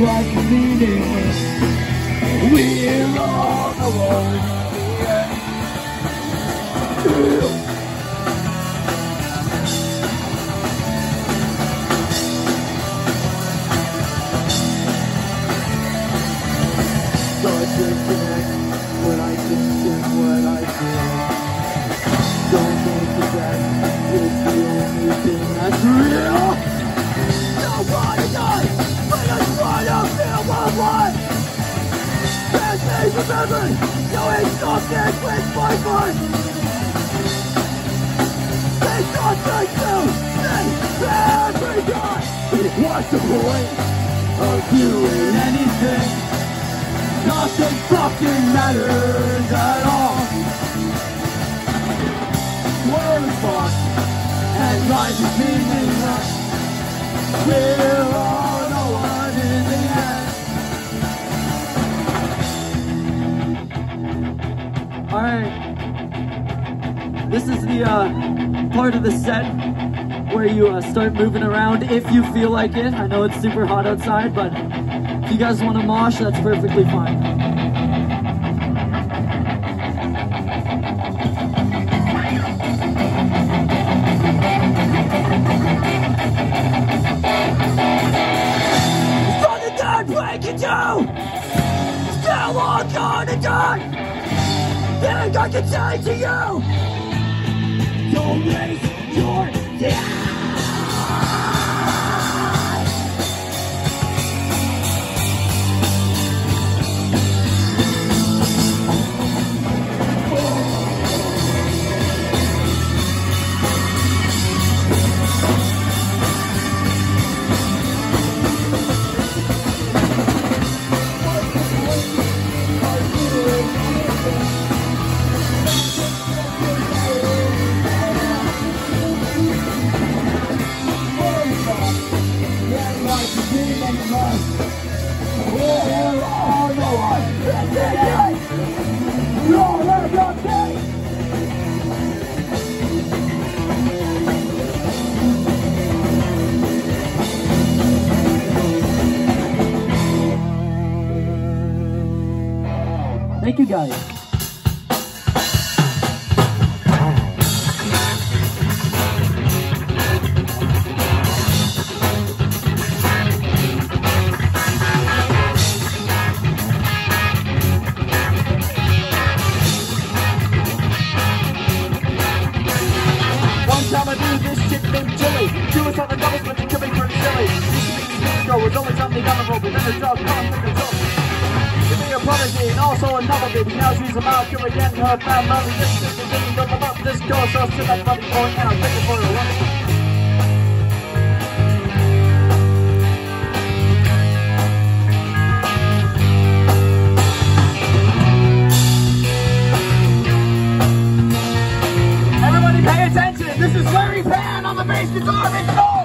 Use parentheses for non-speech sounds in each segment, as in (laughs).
is meaningless. We're all Remembered, doing something with my mind. They thought they knew, they every day. What's the point of doing anything? Nothing fucking matters at all. Is lost and life is meaningless. We're all right. This is the uh, part of the set where you uh, start moving around if you feel like it. I know it's super hot outside, but if you guys want to mosh, that's perfectly fine. Thank you guys. One time I knew this chick named Chili. She was on the was always something memorable, but then the drug cost and also a baby. Now she's a killer again. Her family is. Don't come this girl, so sit that going out. Take it for a. Everybody pay attention. This is Larry Pan on the bass guitar.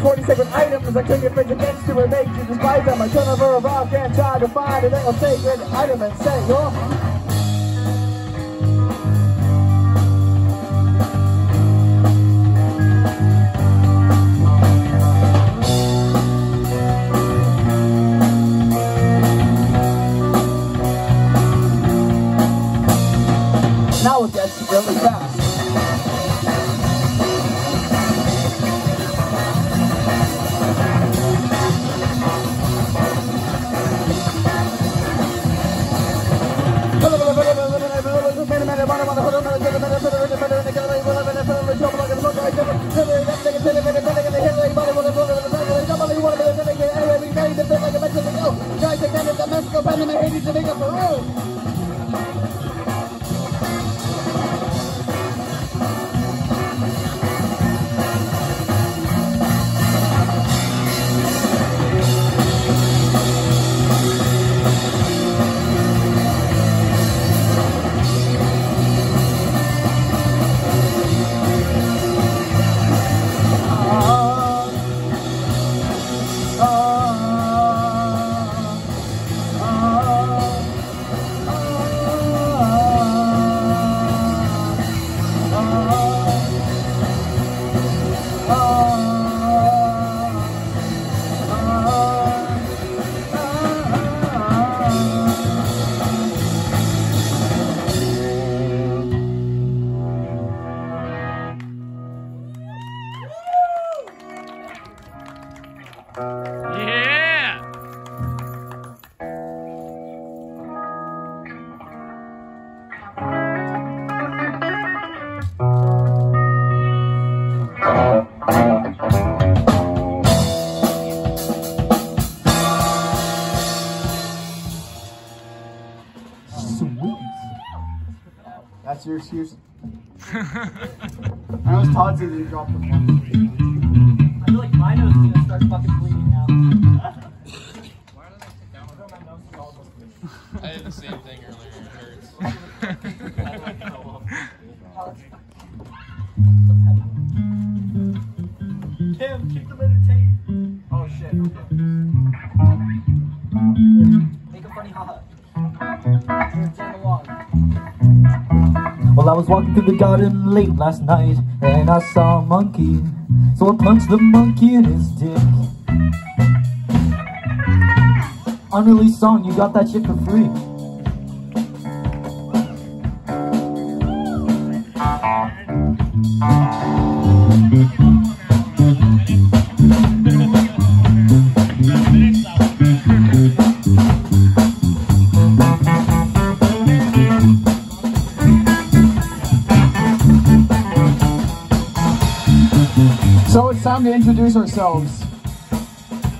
27 items I couldn't pitch against you and make you despise them. I turn over a rock and try to find an sacred item and say, you Oh. That's your excuse? I was Todd's and didn't drop the phone. I feel like my nose is gonna start fucking bleeding now. Through the garden late last night and I saw a monkey. So I punched the monkey in his dick. Unreleased song, you got that shit for free. So introduce ourselves.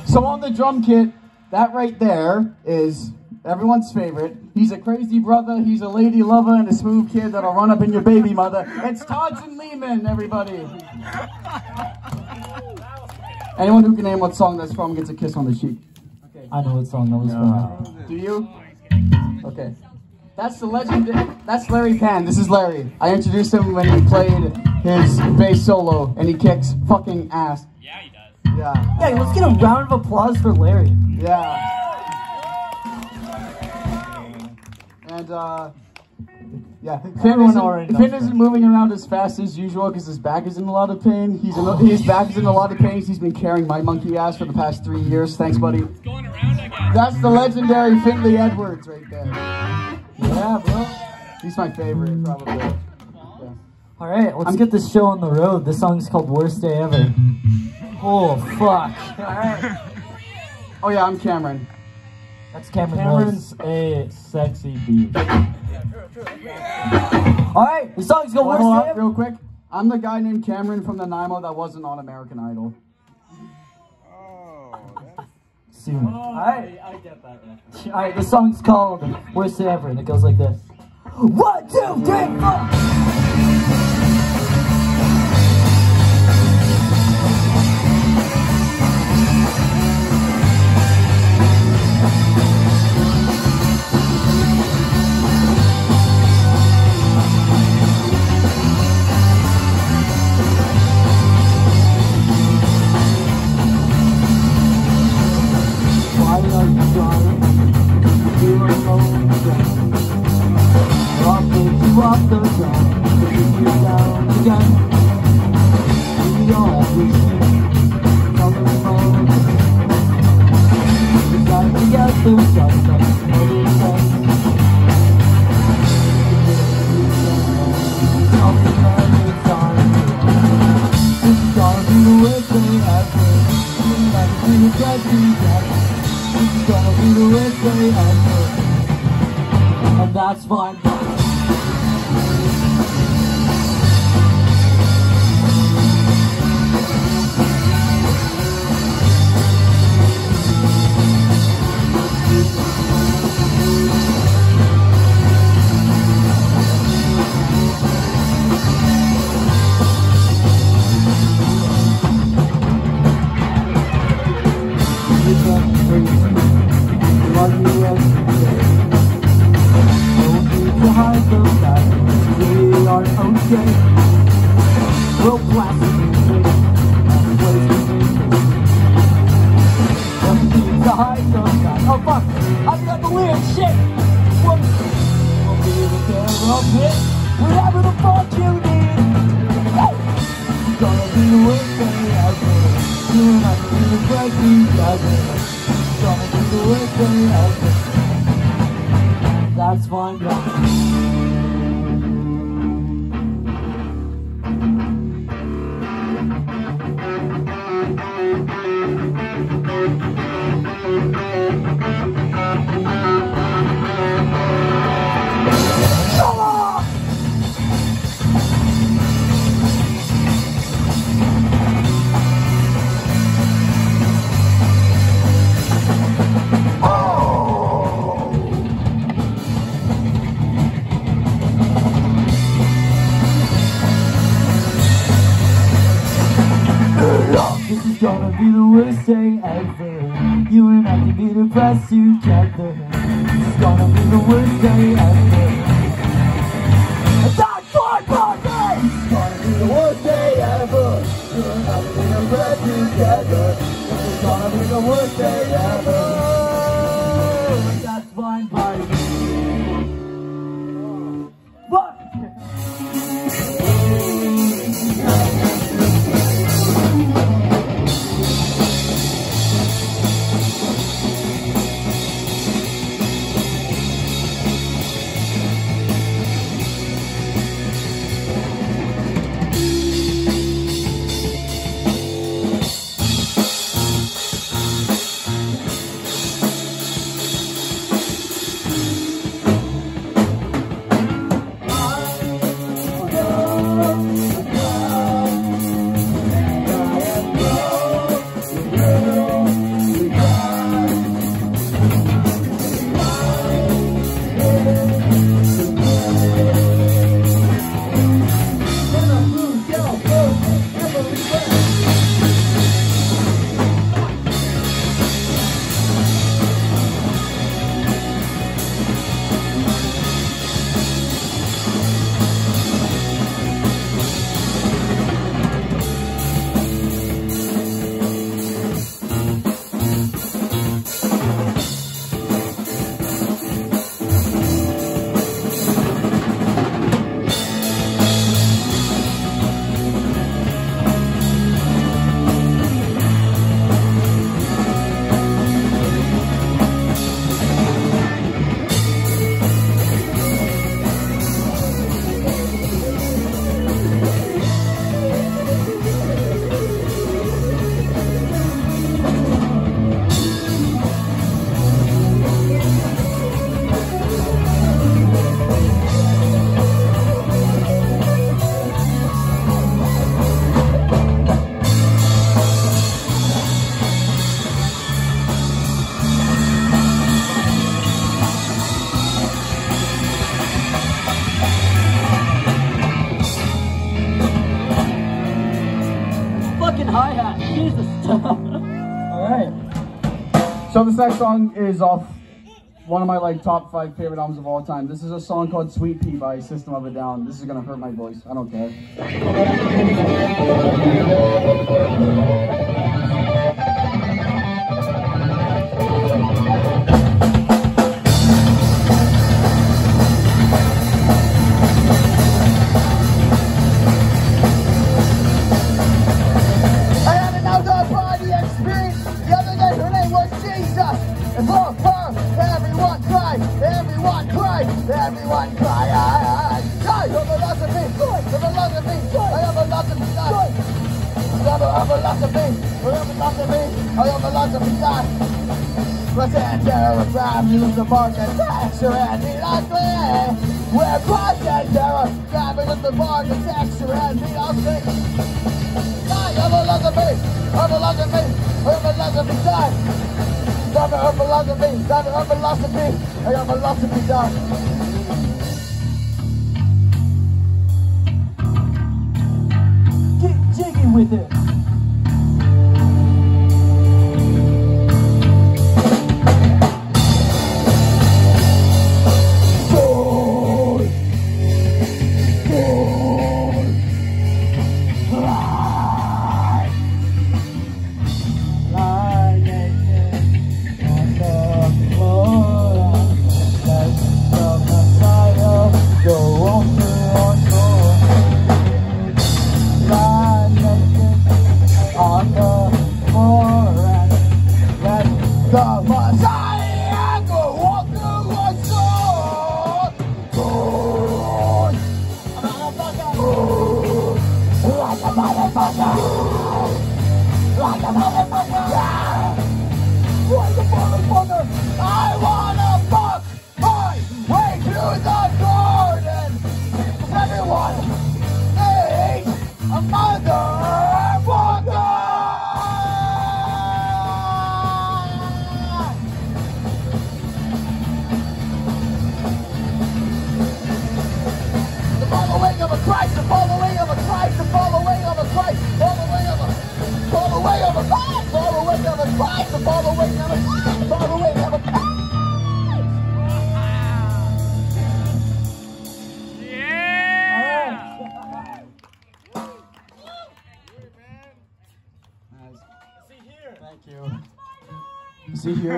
So on the drum kit, that right there is everyone's favorite. He's a crazy brother, he's a lady lover, and a smooth kid that'll run up in your baby mother. It's Todson Lehman, everybody. Anyone who can name what song that's from gets a kiss on the cheek. Okay. I know what song that was from. Do you? Okay. That's the legend. That's Larry Pan. This is Larry. I introduced him when he played his bass solo, and he kicks fucking ass. Yeah, he does. Yeah. Yeah, let's get a round of applause for Larry. Yeah. And uh, yeah, Finn Everyone isn't, already Finn that. isn't moving around as fast as usual because his back is in a lot of pain. He's in, his back is in a lot of pain. He's been carrying my monkey ass for the past three years. Thanks, buddy. Going around again. That's the legendary Finley Edwards right there. Yeah, bro. He's my favorite, probably. Yeah. All right, let's get this show on the road. This song's called Worst Day Ever. Oh, fuck. All right. (laughs) Oh yeah, I'm Cameron. That's Cameron Cameron's a sexy beast. All right, the song's called Hold Worst on, Day Ever. real quick. I'm the guy named Cameron from the Nimo that wasn't on American Idol. Oh, Soon. Oh, All right. I get that. All right, the song's called Worst Day Ever, and it goes like this. One, two, three, four. You I the lyrics. Shit. We'll, we'll be the. Whatever the fuck you need. Hey! Gonna be the worst day ever. You're not gonna be the best thing ever. It's gonna be the worst day ever. That's fine, guys. The worst day ever. I can be depressed together. It's gonna be the worst day ever. Next song is off one of my like top five favorite albums of all time. This is a song called Suite-Pee by System of a Down. This is gonna hurt my voice. I don't care. I have a philosophy, I have a philosophy, God. Let's enter a crime, use the market, tax your enemy ugly. We're Christ and terror, grabbing at the market, tax your enemy ugly. Die, have a philosophy, have a philosophy, have a philosophy, die. Have a philosophy, have a philosophy, I a philosophy, die. Get jiggy with it.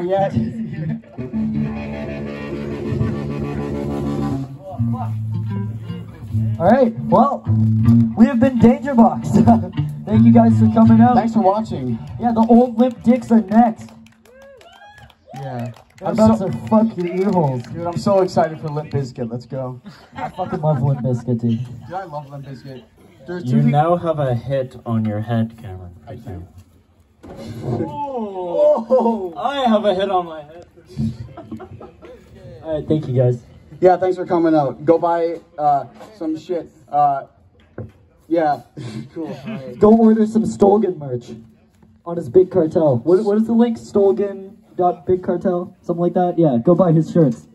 Here yet? All right. Well, we have been Danger Box. (laughs) Thank you guys for coming out. Thanks for watching. Yeah, the old limp dicks are next. Yeah. I'm I'm about so, to fuck your ear holes. dude, I'm so excited for Limp Bizkit. Let's go. I fucking love Limp Bizkit, dude. Dude, I love Limp Bizkit. There's two You now have a hit on your head, Cameron. I do. Oh. I have a hit on my head. All right. Thank you guys. Yeah, thanks for coming out. Go buy uh, some shit. Uh, yeah, (laughs) cool. All right. Go order some Stolgen merch on his Big Cartel. What, what is the link? Stolgen dot Big Cartel, something like that. Yeah. Go buy his shirts.